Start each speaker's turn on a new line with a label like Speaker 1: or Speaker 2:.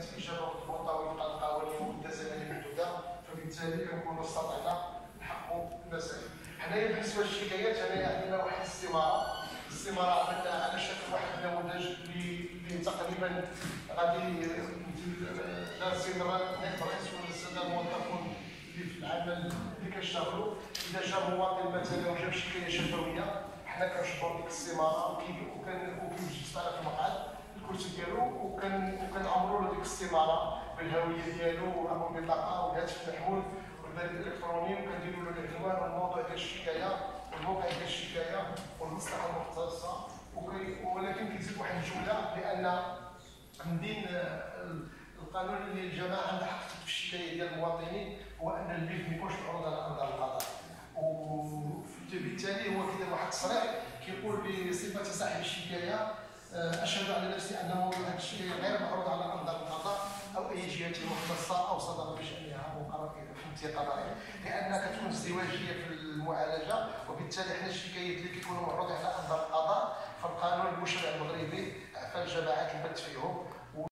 Speaker 1: كانت اجابه مضبوطه وفق القوانين والتزامات المحدوده فبالتالي كنكونوا استطعنا نحققوا المسائل حنايا بالنسبة للشكايات هنايا عندنا واحد الاستماره الاستماره عملنا على شكل واحد النموذج اللي تقريبا غادي لا سيد الرئيس ولا الساده الموظفون اللي في العمل اللي كنشتغلوا اذا جا مواطن مثلا وجاب شكايه شفويه حنا كنشبروا ديك الاستماره وكيجلس معنا في المقعد الكرسي ديالو وكنعمروا له ديك الاستماره بالهوية ديالو ورقم البطاقه والهاتف المحمول والبريد الإلكتروني وكنديروا له العنوان والموضوع ديال الشكاية والموقع ديال الشكاية والمصلحه المختصة. ولكن كيزيد واحد الجملة لأن من دين القانون اللي الجماعة عندها حق في الشكاية ديال المواطنين هو أن الملف ما يكونش معروض على انظار القضاء وبالتالي هو كيدير واحد التصريح كيقول بصفة صاحب الشكاية آه، أشهد على نفسي أن موضوع هذا الشيء غير معروض على انظار القضاء جهه مختصه أو صدر بشأنها مقرر في قضائي لأن كتكون ازدواجيه في المعالجة وبالتالي حنا الشكايات اللي كيكونوا معروضين على أنظار القضاء فالقانون المشرع المغربي أعفى الجماعات البت فيهم.